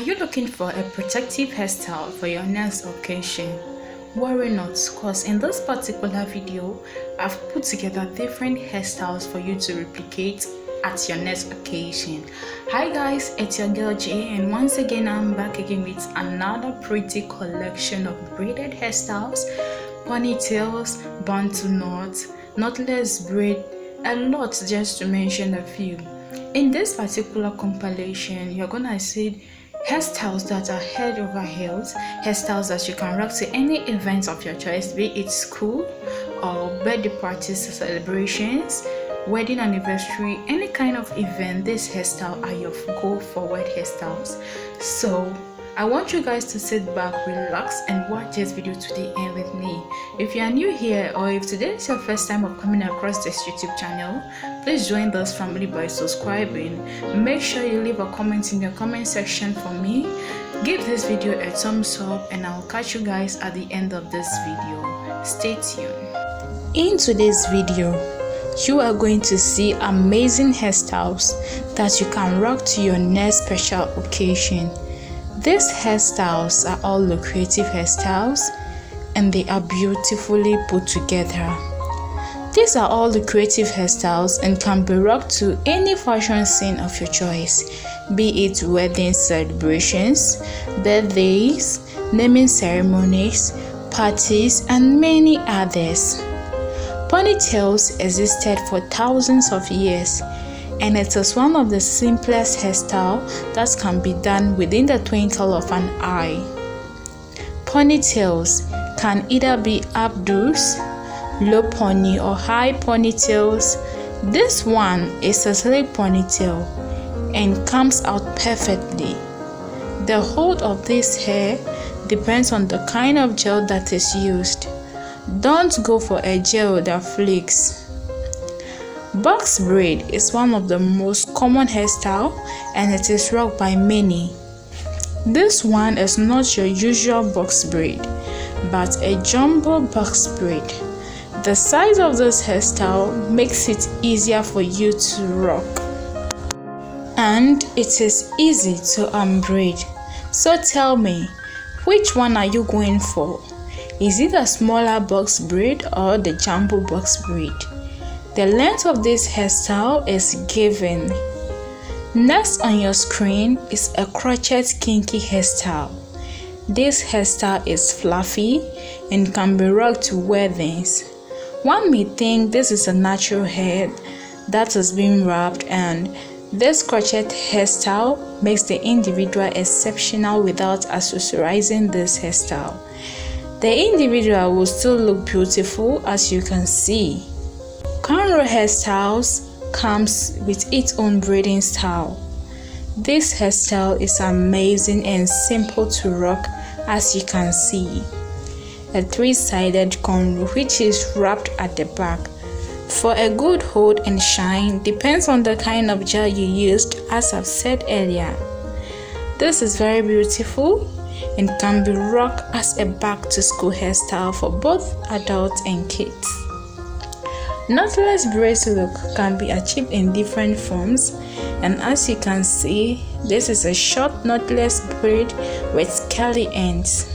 Are you looking for a protective hairstyle for your next occasion? Worry not, cause in this particular video, I've put together different hairstyles for you to replicate at your next occasion. Hi guys, it's your girl Jay and once again I'm back again with another pretty collection of braided hairstyles, ponytails, bantu knots, knotless braid, a lot just to mention a few. In this particular compilation, you're gonna see hairstyles that are head over heels, hairstyles that you can rock to any event of your choice, be it school or birthday parties, celebrations, wedding anniversary, any kind of event. This hairstyle are your go forward hairstyles. So I want you guys to sit back, relax, and watch this video to the end with me. If you are new here or if today is your first time of coming across this YouTube channel, please join this family by subscribing. Make sure you leave a comment in the comment section for me. Give this video a thumbs up and I'll catch you guys at the end of this video. Stay tuned. In today's video, you are going to see amazing hairstyles that you can rock to your next special occasion. These hairstyles are all lucrative hairstyles and they are beautifully put together. These are all lucrative hairstyles and can be rocked to any fashion scene of your choice, be it wedding celebrations, birthdays, naming ceremonies, parties, and many others. Ponytails existed for thousands of years and it is one of the simplest hairstyle that can be done within the twinkle of an eye. Ponytails can either be updos, low pony or high ponytails. This one is a slick ponytail and comes out perfectly. The hold of this hair depends on the kind of gel that is used. Don't go for a gel that flakes Box braid is one of the most common hairstyle and it is rocked by many. This one is not your usual box braid, but a jumbo box braid. The size of this hairstyle makes it easier for you to rock. And it is easy to unbraid. So tell me, which one are you going for? Is it a smaller box braid or the jumbo box braid? The length of this hairstyle is given. Next on your screen is a crochet kinky hairstyle. This hairstyle is fluffy and can be rocked to weddings. One may think this is a natural head that has been wrapped and this crochet hairstyle makes the individual exceptional without accessorizing this hairstyle. The individual will still look beautiful as you can see. Cornrow hairstyles comes with its own braiding style. This hairstyle is amazing and simple to rock as you can see. A three-sided cornrow which is wrapped at the back. For a good hold and shine depends on the kind of gel you used as I've said earlier. This is very beautiful and can be rocked as a back to school hairstyle for both adults and kids. Knotless braids look can be achieved in different forms and as you can see this is a short knotless braid with curly ends.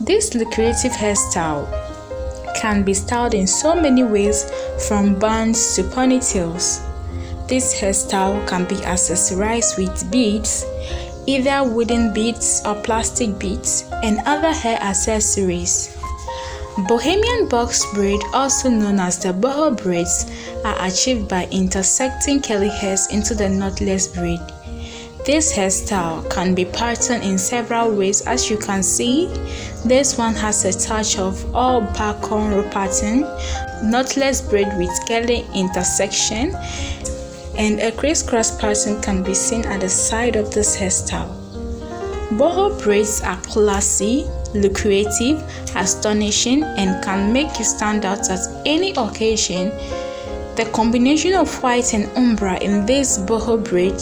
This lucrative hairstyle can be styled in so many ways from bands to ponytails. This hairstyle can be accessorized with beads, either wooden beads or plastic beads and other hair accessories. Bohemian box braid, also known as the boho braids, are achieved by intersecting curly hairs into the knotless braid. This hairstyle can be patterned in several ways as you can see. This one has a touch of all back cornrow pattern, knotless braid with curly intersection, and a crisscross pattern can be seen at the side of this hairstyle. Boho braids are classy, lucrative, astonishing, and can make you stand out at any occasion. The combination of white and ombre in this boho braid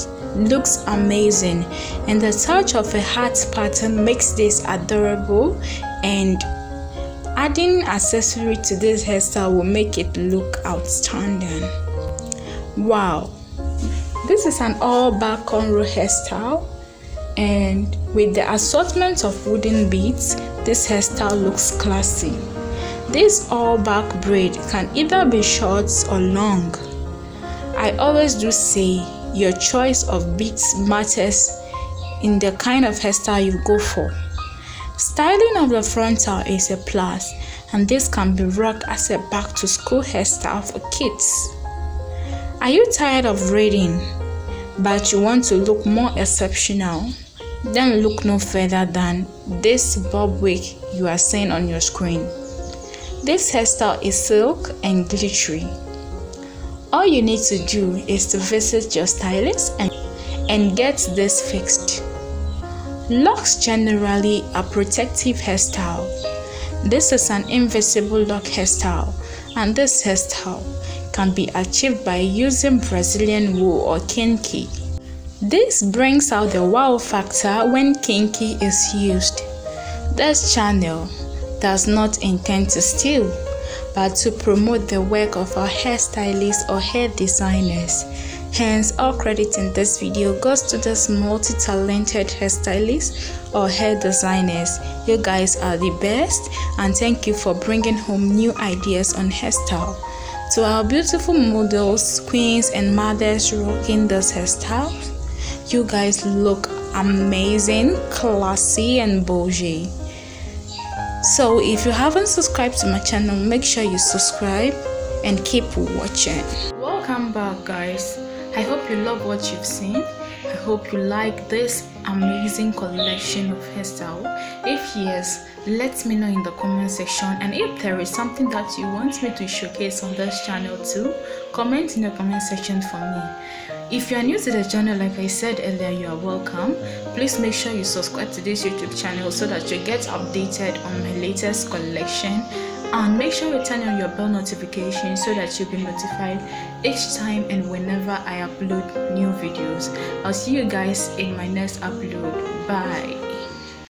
looks amazing, and the touch of a heart pattern makes this adorable. And adding accessory to this hairstyle will make it look outstanding. Wow, this is an all back cornrow hairstyle and with the assortment of wooden beads this hairstyle looks classy. This all back braid can either be short or long. I always do say your choice of beads matters in the kind of hairstyle you go for. Styling of the frontal is a plus and this can be rocked as a back to school hairstyle for kids. Are you tired of reading but you want to look more exceptional then look no further than this bob wig you are seeing on your screen. This hairstyle is silk and glittery. All you need to do is to visit your stylist and, and get this fixed. Locks generally are protective hairstyle. This is an invisible lock hairstyle and this hairstyle can be achieved by using Brazilian wool or kinky. This brings out the wow factor when kinky is used. This channel does not intend to steal, but to promote the work of our hairstylists or hair designers. Hence, all credit in this video goes to this multi-talented hairstylists or hair designers. You guys are the best and thank you for bringing home new ideas on hairstyle. To our beautiful models, queens and mothers rocking this hairstyle, you guys look amazing, classy, and bougie. So, if you haven't subscribed to my channel, make sure you subscribe and keep watching. Welcome back, guys. I hope you love what you've seen. I hope you like this amazing collection of hairstyle. If yes, let me know in the comment section and if there is something that you want me to showcase on this channel too, comment in the comment section for me. If you are new to the channel, like I said earlier, you are welcome. Please make sure you subscribe to this YouTube channel so that you get updated on my latest collection. And make sure you turn on your bell notification so that you'll be notified each time and whenever I upload new videos. I'll see you guys in my next upload. Bye.